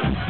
Bye.